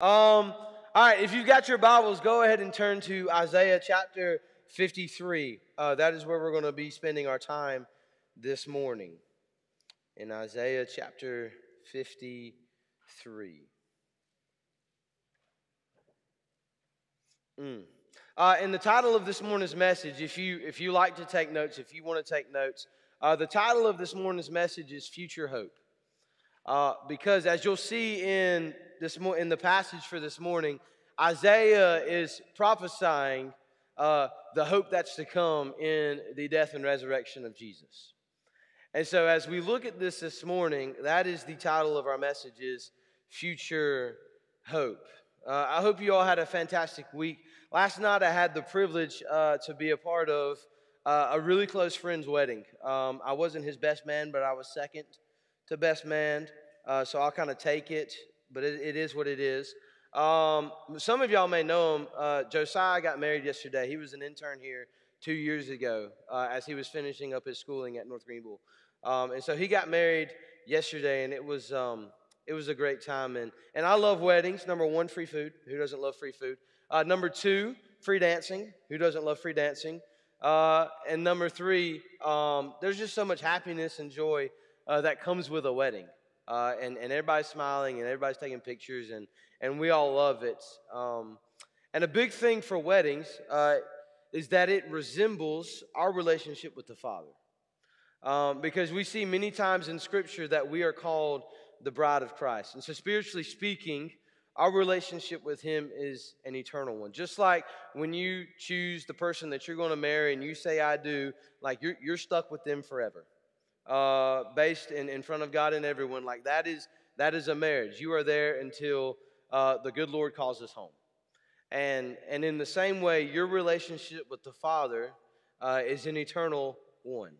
Um, all right, if you've got your Bibles, go ahead and turn to Isaiah chapter 53. Uh, that is where we're going to be spending our time this morning. In Isaiah chapter 53. Mm. Uh, and the title of this morning's message, if you if you like to take notes, if you want to take notes, uh, the title of this morning's message is "Future Hope," uh, because as you'll see in this mo- in the passage for this morning, Isaiah is prophesying uh, the hope that's to come in the death and resurrection of Jesus. And so, as we look at this this morning, that is the title of our message: is "Future Hope." Uh, I hope you all had a fantastic week. Last night, I had the privilege uh, to be a part of uh, a really close friend's wedding. Um, I wasn't his best man, but I was second to best man. Uh, so I'll kind of take it, but it, it is what it is. Um, some of y'all may know him. Uh, Josiah got married yesterday. He was an intern here two years ago uh, as he was finishing up his schooling at North Greenville. Um, and so he got married yesterday, and it was. Um, it was a great time. And, and I love weddings. Number one, free food. Who doesn't love free food? Uh, number two, free dancing. Who doesn't love free dancing? Uh, and number three, um, there's just so much happiness and joy uh, that comes with a wedding. Uh, and, and everybody's smiling and everybody's taking pictures, and, and we all love it. Um, and a big thing for weddings uh, is that it resembles our relationship with the Father. Um, because we see many times in Scripture that we are called the bride of Christ. And so, spiritually speaking, our relationship with Him is an eternal one. Just like when you choose the person that you're going to marry and you say, I do, like you're, you're stuck with them forever. Uh, based in, in front of God and everyone, like that is, that is a marriage. You are there until uh, the good Lord calls us home. And, and in the same way, your relationship with the Father uh, is an eternal one.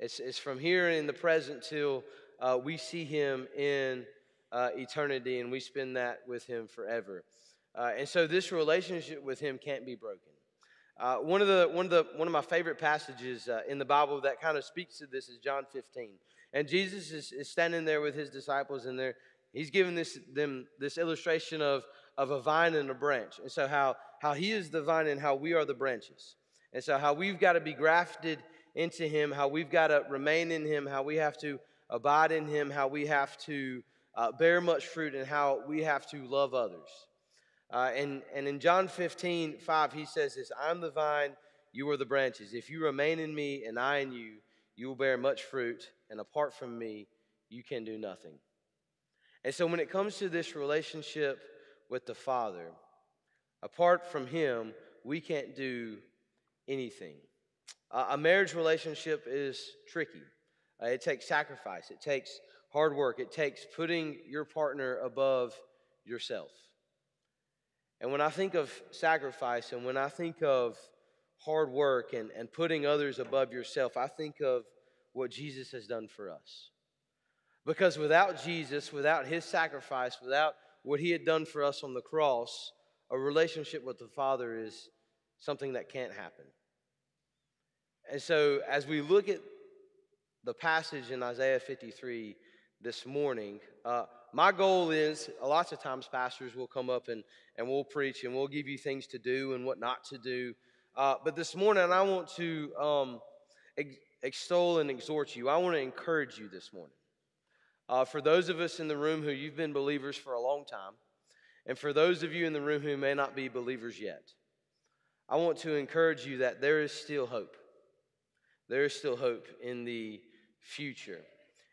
It's, it's from here in the present till uh, we see him in uh, eternity and we spend that with him forever. Uh, and so this relationship with him can't be broken. Uh, one, of the, one, of the, one of my favorite passages uh, in the Bible that kind of speaks to this is John 15. And Jesus is, is standing there with his disciples, and they he's giving this, them this illustration of, of a vine and a branch. And so, how, how he is the vine and how we are the branches. And so, how we've got to be grafted into him, how we've got to remain in him, how we have to abide in him, how we have to uh, bear much fruit, and how we have to love others. Uh, and, and in John 15, 5, he says this I'm the vine, you are the branches. If you remain in me and I in you, you will bear much fruit, and apart from me, you can do nothing. And so when it comes to this relationship with the Father, apart from Him, we can't do anything. Uh, a marriage relationship is tricky. Uh, it takes sacrifice, it takes hard work, it takes putting your partner above yourself. And when I think of sacrifice and when I think of hard work and, and putting others above yourself, I think of what Jesus has done for us. Because without Jesus, without his sacrifice, without what he had done for us on the cross, a relationship with the Father is something that can't happen. And so, as we look at the passage in Isaiah 53 this morning. Uh, my goal is lots of times pastors will come up and, and we'll preach and we'll give you things to do and what not to do. Uh, but this morning, I want to um, ex- extol and exhort you. I want to encourage you this morning. Uh, for those of us in the room who you've been believers for a long time, and for those of you in the room who may not be believers yet, I want to encourage you that there is still hope. There is still hope in the future.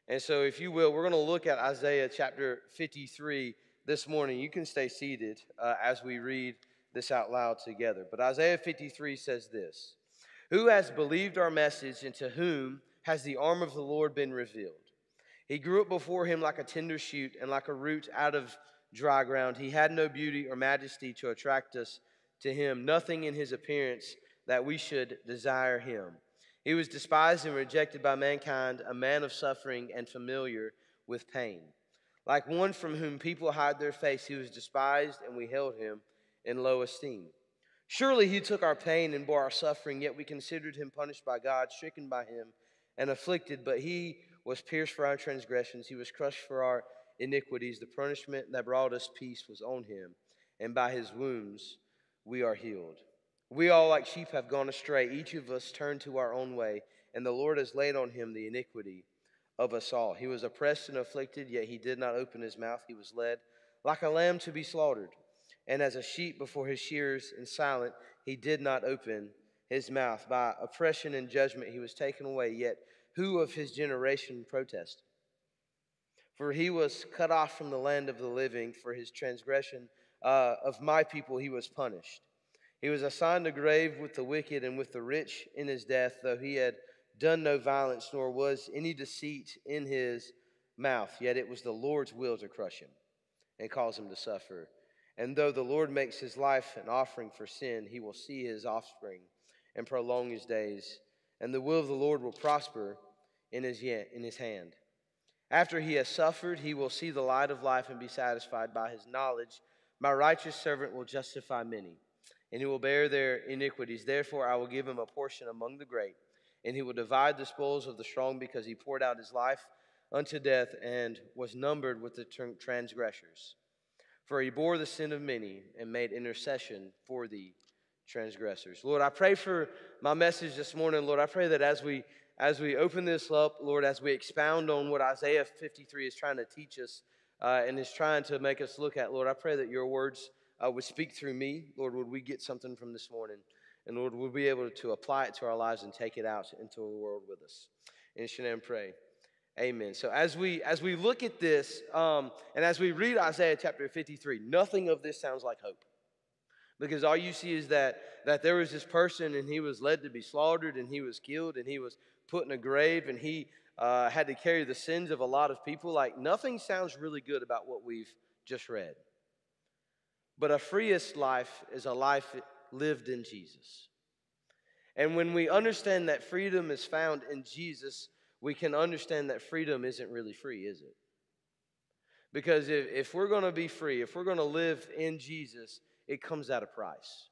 And so, if you will, we're going to look at Isaiah chapter 53 this morning. You can stay seated uh, as we read this out loud together. But Isaiah 53 says this Who has believed our message, and to whom has the arm of the Lord been revealed? He grew up before him like a tender shoot and like a root out of dry ground. He had no beauty or majesty to attract us to him, nothing in his appearance that we should desire him. He was despised and rejected by mankind, a man of suffering and familiar with pain. Like one from whom people hide their face, he was despised, and we held him in low esteem. Surely he took our pain and bore our suffering, yet we considered him punished by God, stricken by him, and afflicted. But he was pierced for our transgressions, he was crushed for our iniquities. The punishment that brought us peace was on him, and by his wounds we are healed. We all, like sheep, have gone astray. Each of us turned to our own way, and the Lord has laid on him the iniquity of us all. He was oppressed and afflicted, yet he did not open his mouth. He was led like a lamb to be slaughtered, and as a sheep before his shears and silent, he did not open his mouth. By oppression and judgment he was taken away, yet who of his generation protested? For he was cut off from the land of the living, for his transgression uh, of my people he was punished. He was assigned a grave with the wicked and with the rich in his death, though he had done no violence, nor was any deceit in his mouth. Yet it was the Lord's will to crush him and cause him to suffer. And though the Lord makes his life an offering for sin, he will see his offspring and prolong his days. And the will of the Lord will prosper in his, in his hand. After he has suffered, he will see the light of life and be satisfied by his knowledge. My righteous servant will justify many, and he will bear their iniquities. Therefore, I will give him a portion among the great, and he will divide the spoils of the strong because he poured out his life unto death and was numbered with the transgressors. For he bore the sin of many and made intercession for the transgressors. Lord, I pray for my message this morning. Lord, I pray that as we as we open this up, Lord, as we expound on what Isaiah 53 is trying to teach us uh, and is trying to make us look at, Lord, I pray that your words uh, would speak through me. Lord, would we get something from this morning? And Lord, we'll be able to apply it to our lives and take it out into the world with us. In your pray. Amen. So as we as we look at this, um, and as we read Isaiah chapter 53, nothing of this sounds like hope. Because all you see is that that there was this person and he was led to be slaughtered and he was killed and he was put in a grave and he uh, had to carry the sins of a lot of people. Like nothing sounds really good about what we've just read. But a freest life is a life lived in Jesus. And when we understand that freedom is found in Jesus, we can understand that freedom isn't really free, is it? Because if, if we're going to be free, if we're going to live in Jesus, it comes at a price.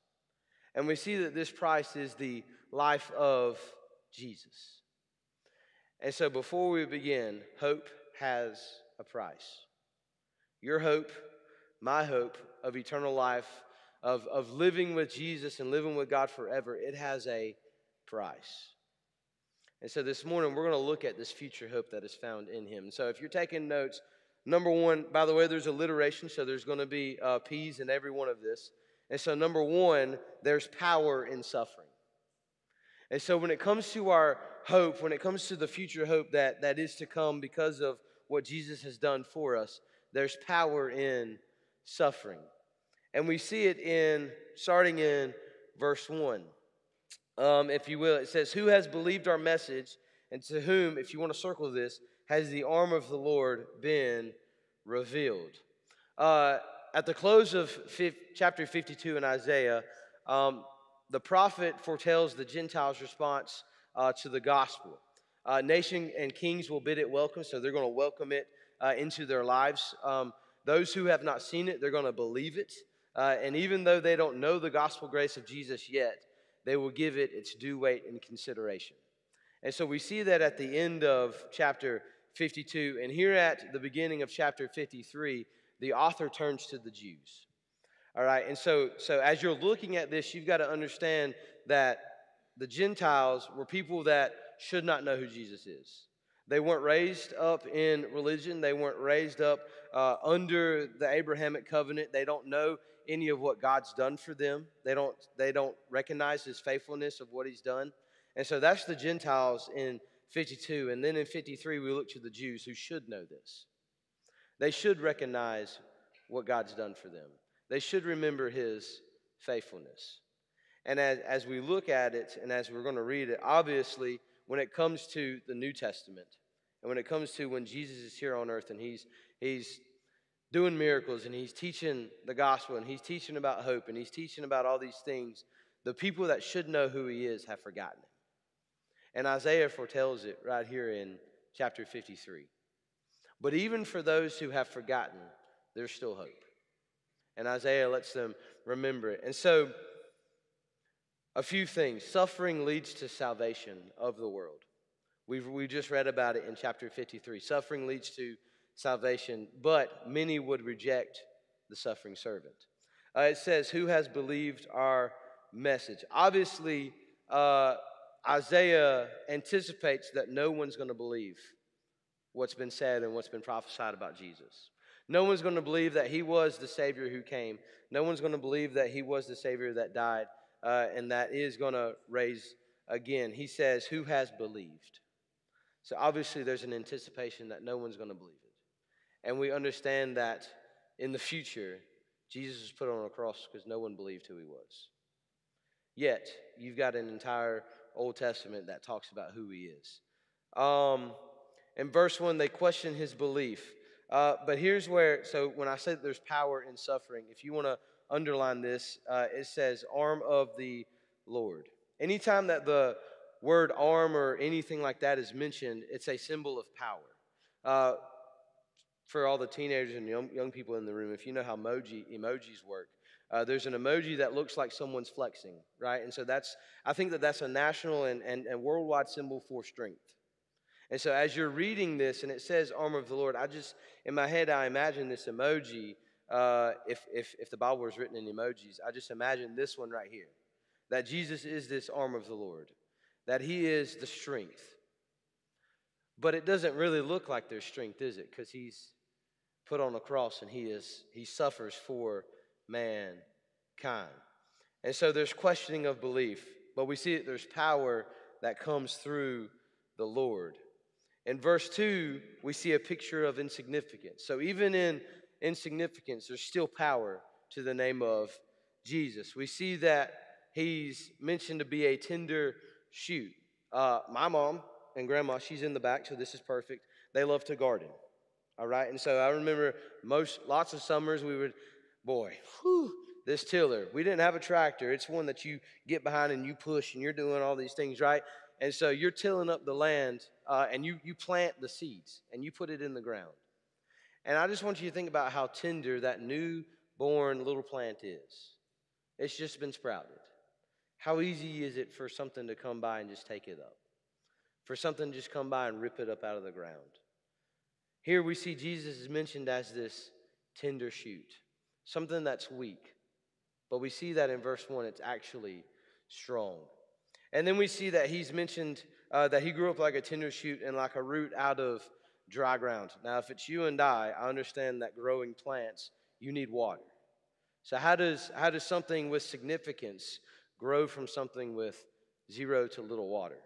And we see that this price is the life of Jesus. And so before we begin, hope has a price. Your hope, my hope of eternal life, of, of living with Jesus and living with God forever, it has a price. And so this morning, we're going to look at this future hope that is found in him. So if you're taking notes, number one, by the way, there's alliteration, so there's going to be uh, P's in every one of this. And so, number one, there's power in suffering. And so, when it comes to our hope, when it comes to the future hope that, that is to come because of what Jesus has done for us, there's power in suffering. And we see it in starting in verse 1 um, if you will. It says, Who has believed our message, and to whom, if you want to circle this, has the arm of the Lord been revealed? Uh, at the close of chapter 52 in Isaiah, um, the prophet foretells the Gentiles' response uh, to the gospel. Uh, nation and kings will bid it welcome, so they're going to welcome it uh, into their lives. Um, those who have not seen it, they're going to believe it. Uh, and even though they don't know the gospel grace of Jesus yet, they will give it its due weight and consideration. And so we see that at the end of chapter 52. And here at the beginning of chapter 53, the author turns to the Jews. All right, and so, so as you're looking at this, you've got to understand that the Gentiles were people that should not know who Jesus is. They weren't raised up in religion. They weren't raised up uh, under the Abrahamic covenant. They don't know any of what God's done for them. They don't, they don't recognize his faithfulness of what he's done. And so that's the Gentiles in 52. And then in 53, we look to the Jews who should know this. They should recognize what God's done for them, they should remember his faithfulness. And as, as we look at it and as we're going to read it, obviously, when it comes to the New Testament, and when it comes to when Jesus is here on earth and he's, he's doing miracles and he's teaching the gospel and he's teaching about hope and he's teaching about all these things, the people that should know who he is have forgotten him. And Isaiah foretells it right here in chapter 53. But even for those who have forgotten, there's still hope. And Isaiah lets them remember it. And so, a few things. Suffering leads to salvation of the world. We've, we just read about it in chapter 53. Suffering leads to salvation, but many would reject the suffering servant. Uh, it says, Who has believed our message? Obviously, uh, Isaiah anticipates that no one's going to believe what's been said and what's been prophesied about Jesus. No one's going to believe that he was the Savior who came. No one's going to believe that he was the Savior that died uh, and that is going to raise again. He says, Who has believed? So obviously, there's an anticipation that no one's going to believe. And we understand that in the future, Jesus was put on a cross because no one believed who he was. Yet, you've got an entire Old Testament that talks about who he is. Um, in verse 1, they question his belief. Uh, but here's where, so when I said there's power in suffering, if you want to underline this, uh, it says, arm of the Lord. Anytime that the word arm or anything like that is mentioned, it's a symbol of power. Uh, for all the teenagers and young, young people in the room, if you know how emoji, emojis work, uh, there's an emoji that looks like someone's flexing, right? And so that's, I think that that's a national and, and, and worldwide symbol for strength. And so as you're reading this and it says armor of the Lord, I just, in my head, I imagine this emoji. Uh, if, if, if the Bible was written in emojis, I just imagine this one right here that Jesus is this arm of the Lord, that he is the strength. But it doesn't really look like there's strength, is it? Because he's put on a cross and he is he suffers for mankind. And so there's questioning of belief, but we see that there's power that comes through the Lord. In verse 2, we see a picture of insignificance. So even in insignificance, there's still power to the name of Jesus. We see that he's mentioned to be a tender shoot. Uh, my mom and grandma, she's in the back, so this is perfect. They love to garden. All right, and so I remember most lots of summers we would, boy, whew, this tiller. We didn't have a tractor. It's one that you get behind and you push, and you're doing all these things, right? And so you're tilling up the land uh, and you, you plant the seeds and you put it in the ground. And I just want you to think about how tender that new-born little plant is. It's just been sprouted. How easy is it for something to come by and just take it up? For something to just come by and rip it up out of the ground? Here we see Jesus is mentioned as this tender shoot, something that's weak. But we see that in verse 1, it's actually strong. And then we see that he's mentioned uh, that he grew up like a tender shoot and like a root out of dry ground. Now, if it's you and I, I understand that growing plants, you need water. So, how does, how does something with significance grow from something with zero to little water?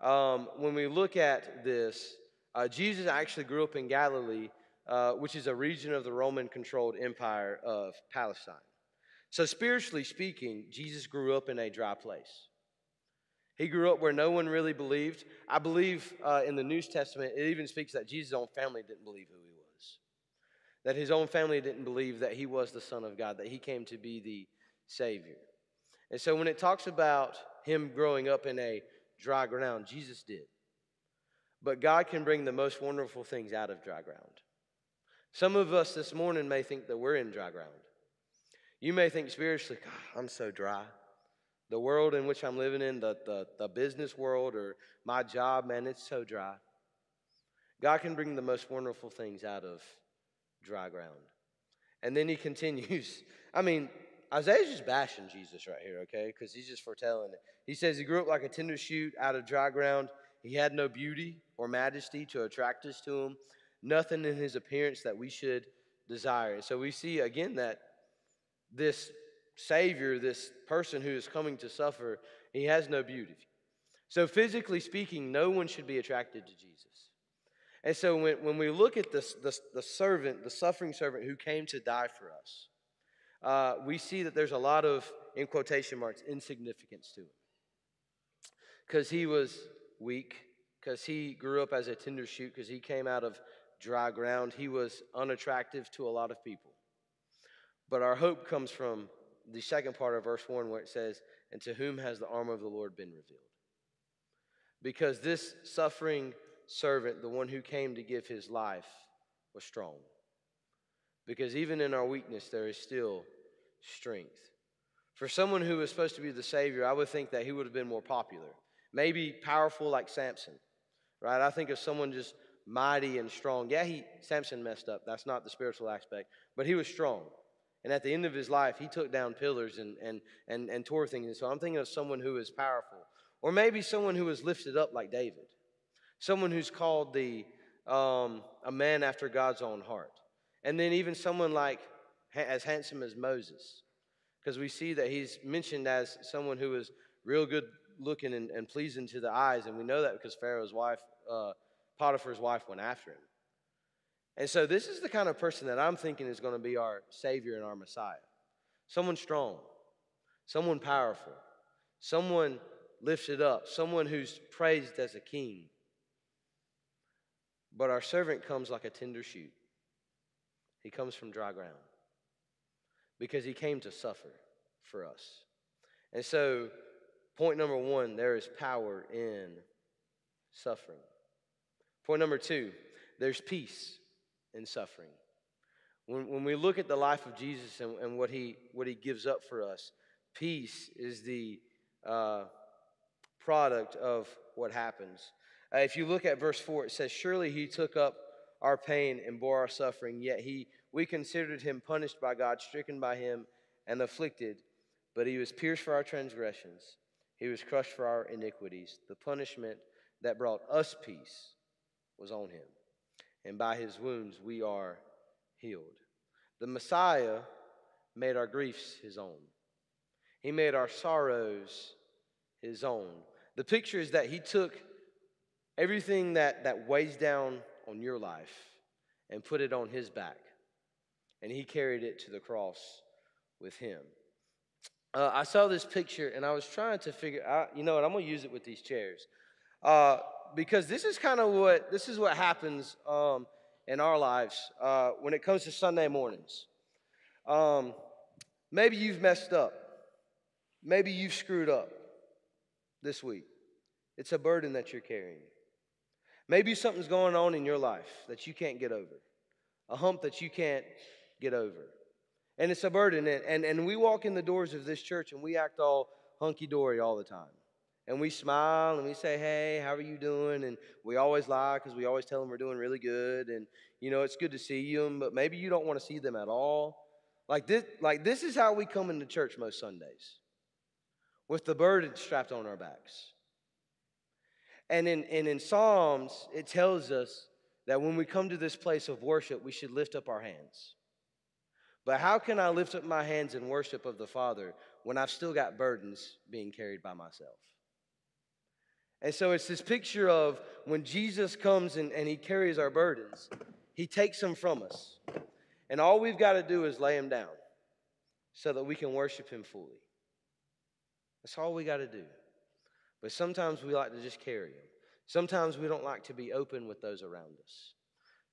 Um, when we look at this, uh, Jesus actually grew up in Galilee, uh, which is a region of the Roman controlled empire of Palestine. So, spiritually speaking, Jesus grew up in a dry place. He grew up where no one really believed. I believe uh, in the New Testament, it even speaks that Jesus' own family didn't believe who he was. That his own family didn't believe that he was the Son of God, that he came to be the Savior. And so when it talks about him growing up in a dry ground, Jesus did. But God can bring the most wonderful things out of dry ground. Some of us this morning may think that we're in dry ground. You may think spiritually, God, I'm so dry the world in which I'm living in, the, the, the business world or my job, man, it's so dry. God can bring the most wonderful things out of dry ground. And then he continues. I mean, Isaiah's just bashing Jesus right here, okay? Because he's just foretelling it. He says he grew up like a tender shoot out of dry ground. He had no beauty or majesty to attract us to him, nothing in his appearance that we should desire. So we see again that this Savior, this person who is coming to suffer, he has no beauty. So, physically speaking, no one should be attracted to Jesus. And so, when, when we look at this, the, the servant, the suffering servant who came to die for us, uh, we see that there's a lot of, in quotation marks, insignificance to him. Because he was weak, because he grew up as a tender shoot, because he came out of dry ground, he was unattractive to a lot of people. But our hope comes from the second part of verse 1 where it says, And to whom has the armor of the Lord been revealed? Because this suffering servant, the one who came to give his life, was strong. Because even in our weakness, there is still strength. For someone who was supposed to be the Savior, I would think that he would have been more popular. Maybe powerful like Samson, right? I think of someone just mighty and strong. Yeah, he Samson messed up. That's not the spiritual aspect, but he was strong. And at the end of his life, he took down pillars and and and, and tore things. And so I'm thinking of someone who is powerful, or maybe someone who was lifted up like David, someone who's called the um, a man after God's own heart, and then even someone like as handsome as Moses, because we see that he's mentioned as someone who was real good looking and, and pleasing to the eyes, and we know that because Pharaoh's wife. Uh, Potiphar's wife went after him. And so, this is the kind of person that I'm thinking is going to be our Savior and our Messiah. Someone strong, someone powerful, someone lifted up, someone who's praised as a king. But our servant comes like a tender shoot. He comes from dry ground because he came to suffer for us. And so, point number one there is power in suffering. Point number two there's peace in suffering. When, when we look at the life of Jesus and, and what, he, what he gives up for us, peace is the uh, product of what happens. Uh, if you look at verse 4, it says, Surely he took up our pain and bore our suffering, yet he, we considered him punished by God, stricken by him, and afflicted. But he was pierced for our transgressions, he was crushed for our iniquities. The punishment that brought us peace was on him, and by his wounds we are healed. The Messiah made our griefs his own, he made our sorrows his own. The picture is that he took everything that, that weighs down on your life and put it on his back, and he carried it to the cross with him. Uh, I saw this picture and I was trying to figure out, you know what, I'm going to use it with these chairs. Uh, because this is kind of what this is what happens um, in our lives uh, when it comes to Sunday mornings. Um, maybe you've messed up. Maybe you've screwed up this week. It's a burden that you're carrying. Maybe something's going on in your life that you can't get over, a hump that you can't get over. And it's a burden. And, and, and we walk in the doors of this church and we act all hunky dory all the time and we smile and we say, "Hey, how are you doing?" And we always lie because we always tell them we're doing really good, and you know it's good to see them, but maybe you don't want to see them at all. Like this, like this is how we come into church most Sundays, with the burden strapped on our backs. And in and in Psalms, it tells us that when we come to this place of worship, we should lift up our hands. But how can I lift up my hands in worship of the Father when I've still got burdens being carried by myself? And so it's this picture of when Jesus comes and, and he carries our burdens, he takes them from us. And all we've got to do is lay them down so that we can worship him fully. That's all we got to do. But sometimes we like to just carry them. Sometimes we don't like to be open with those around us.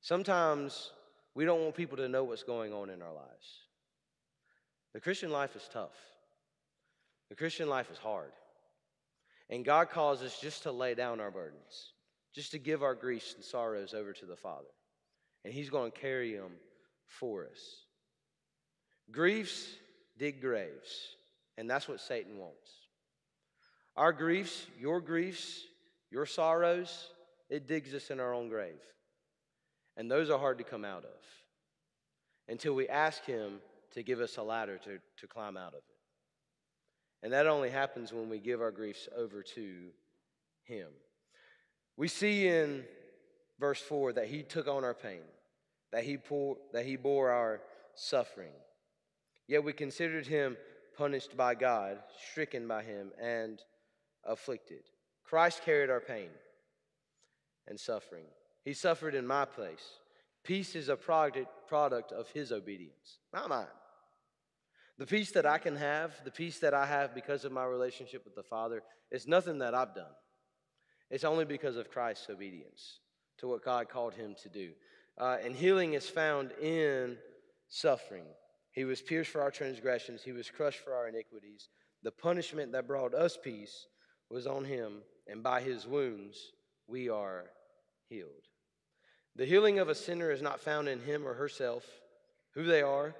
Sometimes we don't want people to know what's going on in our lives. The Christian life is tough. The Christian life is hard. And God calls us just to lay down our burdens, just to give our griefs and sorrows over to the Father. And He's going to carry them for us. Griefs dig graves, and that's what Satan wants. Our griefs, your griefs, your sorrows, it digs us in our own grave. And those are hard to come out of until we ask Him to give us a ladder to, to climb out of it. And that only happens when we give our griefs over to Him. We see in verse 4 that He took on our pain, that He, pour, that he bore our suffering. Yet we considered Him punished by God, stricken by Him, and afflicted. Christ carried our pain and suffering. He suffered in my place. Peace is a product, product of His obedience, not mine. The peace that I can have, the peace that I have because of my relationship with the Father, is nothing that I've done. It's only because of Christ's obedience to what God called him to do. Uh, and healing is found in suffering. He was pierced for our transgressions, he was crushed for our iniquities. The punishment that brought us peace was on him, and by his wounds we are healed. The healing of a sinner is not found in him or herself, who they are,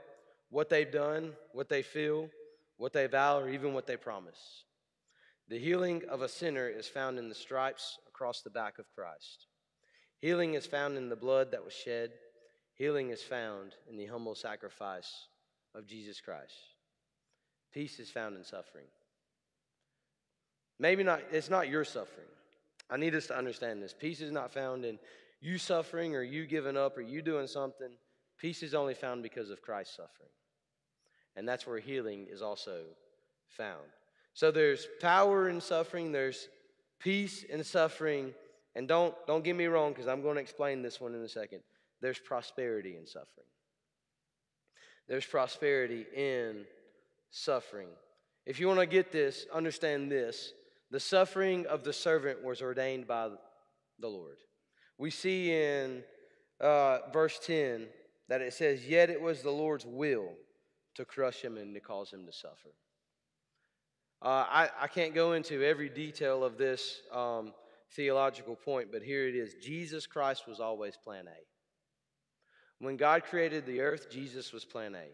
what they've done, what they feel, what they vow, or even what they promise. The healing of a sinner is found in the stripes across the back of Christ. Healing is found in the blood that was shed. Healing is found in the humble sacrifice of Jesus Christ. Peace is found in suffering. Maybe not, it's not your suffering. I need us to understand this. Peace is not found in you suffering or you giving up or you doing something. Peace is only found because of Christ's suffering. And that's where healing is also found. So there's power in suffering, there's peace in suffering, and don't don't get me wrong because I'm going to explain this one in a second. There's prosperity in suffering. There's prosperity in suffering. If you want to get this, understand this. The suffering of the servant was ordained by the Lord. We see in uh, verse 10 that it says, Yet it was the Lord's will to crush him and to cause him to suffer. Uh, I, I can't go into every detail of this um, theological point, but here it is Jesus Christ was always plan A. When God created the earth, Jesus was plan A.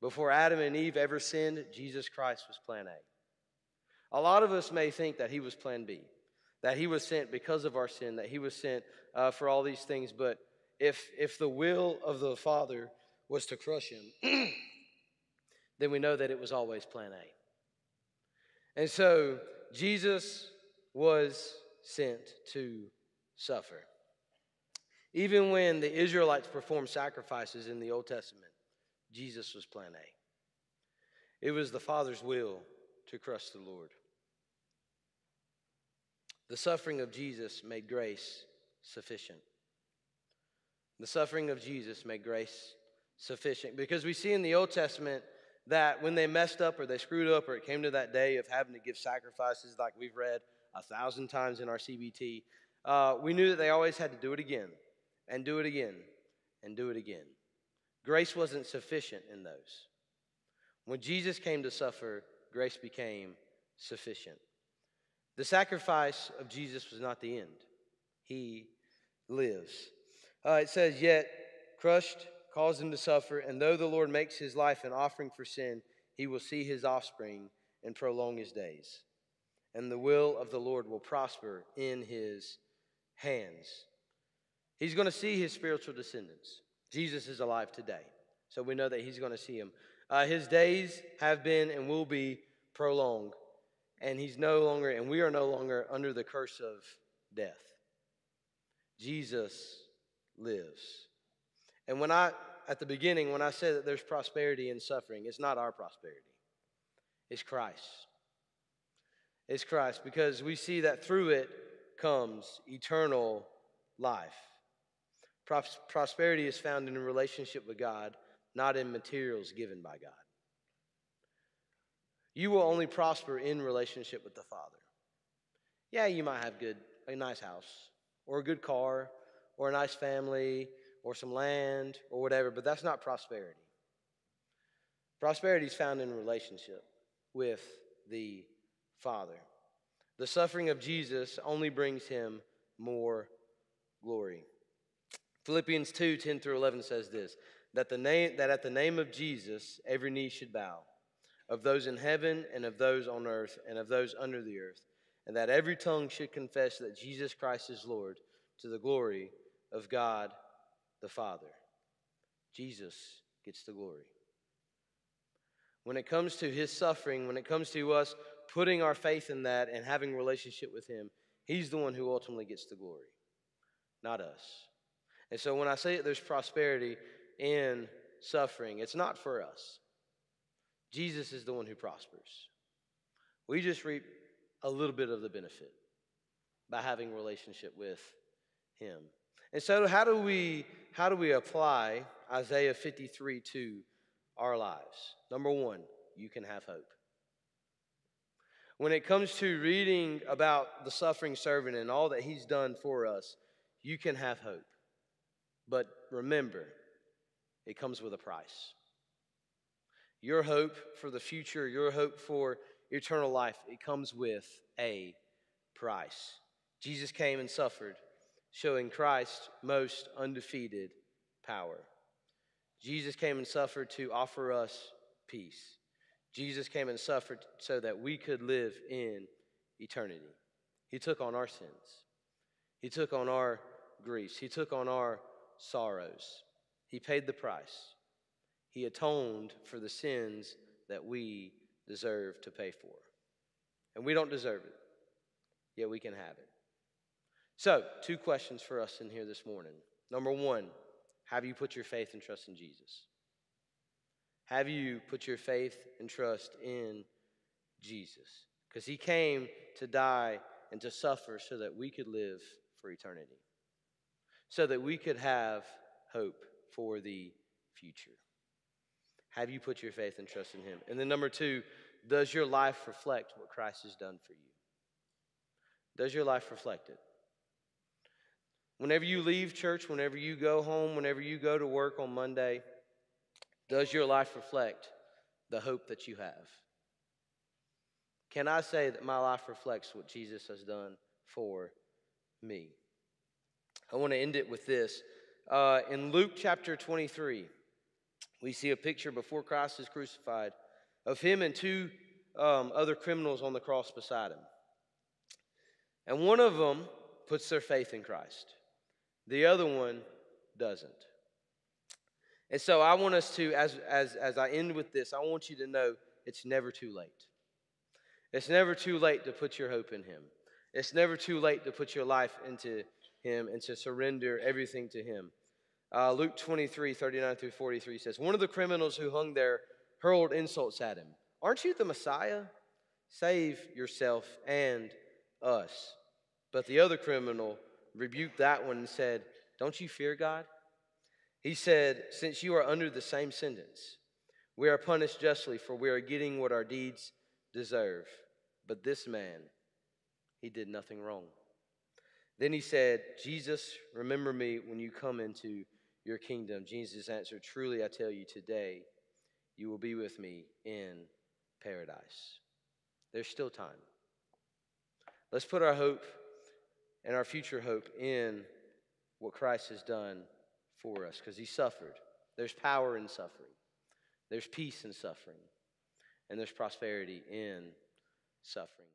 Before Adam and Eve ever sinned, Jesus Christ was plan A. A lot of us may think that he was plan B, that he was sent because of our sin, that he was sent uh, for all these things, but if, if the will of the Father was to crush him, then we know that it was always plan A. And so Jesus was sent to suffer. Even when the Israelites performed sacrifices in the Old Testament, Jesus was plan A. It was the Father's will to crush the Lord. The suffering of Jesus made grace sufficient. The suffering of Jesus made grace sufficient because we see in the Old Testament that when they messed up or they screwed up or it came to that day of having to give sacrifices like we've read a thousand times in our CBT, uh, we knew that they always had to do it again and do it again and do it again. Grace wasn't sufficient in those. When Jesus came to suffer, grace became sufficient. The sacrifice of Jesus was not the end, He lives. Uh, it says, Yet crushed cause him to suffer, and though the Lord makes his life an offering for sin, he will see his offspring and prolong his days. And the will of the Lord will prosper in his hands. He's going to see his spiritual descendants. Jesus is alive today, so we know that he's going to see him. Uh, his days have been and will be prolonged, and he's no longer, and we are no longer under the curse of death. Jesus lives. And when I, at the beginning, when I said that there's prosperity in suffering, it's not our prosperity, it's Christ. It's Christ because we see that through it comes eternal life. Pros- prosperity is found in a relationship with God, not in materials given by God. You will only prosper in relationship with the Father. Yeah, you might have good, a nice house, or a good car, or a nice family, or some land or whatever, but that's not prosperity. Prosperity is found in relationship with the Father. The suffering of Jesus only brings him more glory. Philippians 2 10 through 11 says this that, the name, that at the name of Jesus every knee should bow, of those in heaven and of those on earth and of those under the earth, and that every tongue should confess that Jesus Christ is Lord to the glory of God the Father. Jesus gets the glory. When it comes to his suffering, when it comes to us putting our faith in that and having relationship with him, he's the one who ultimately gets the glory, not us. And so when I say that there's prosperity in suffering, it's not for us. Jesus is the one who prospers. We just reap a little bit of the benefit by having relationship with him. And so how do we how do we apply Isaiah 53 to our lives? Number 1, you can have hope. When it comes to reading about the suffering servant and all that he's done for us, you can have hope. But remember, it comes with a price. Your hope for the future, your hope for eternal life, it comes with a price. Jesus came and suffered showing Christ's most undefeated power. Jesus came and suffered to offer us peace. Jesus came and suffered so that we could live in eternity. He took on our sins, He took on our griefs, He took on our sorrows. He paid the price. He atoned for the sins that we deserve to pay for. And we don't deserve it, yet we can have it. So, two questions for us in here this morning. Number one, have you put your faith and trust in Jesus? Have you put your faith and trust in Jesus? Because he came to die and to suffer so that we could live for eternity, so that we could have hope for the future. Have you put your faith and trust in him? And then, number two, does your life reflect what Christ has done for you? Does your life reflect it? Whenever you leave church, whenever you go home, whenever you go to work on Monday, does your life reflect the hope that you have? Can I say that my life reflects what Jesus has done for me? I want to end it with this. Uh, in Luke chapter 23, we see a picture before Christ is crucified of him and two um, other criminals on the cross beside him. And one of them puts their faith in Christ, the other one doesn't. And so I want us to, as, as, as I end with this, I want you to know it's never too late. It's never too late to put your hope in Him. It's never too late to put your life into Him and to surrender everything to Him. Uh, Luke 23, 39 through 43 says, One of the criminals who hung there hurled insults at him. Aren't you the Messiah? Save yourself and us. But the other criminal rebuked that one and said, Don't you fear God? He said, Since you are under the same sentence, we are punished justly, for we are getting what our deeds deserve. But this man, he did nothing wrong. Then he said, Jesus, remember me when you come into your kingdom. Jesus answered, Truly I tell you, today you will be with me in paradise. There's still time. Let's put our hope and our future hope in what Christ has done for us because he suffered. There's power in suffering, there's peace in suffering, and there's prosperity in suffering.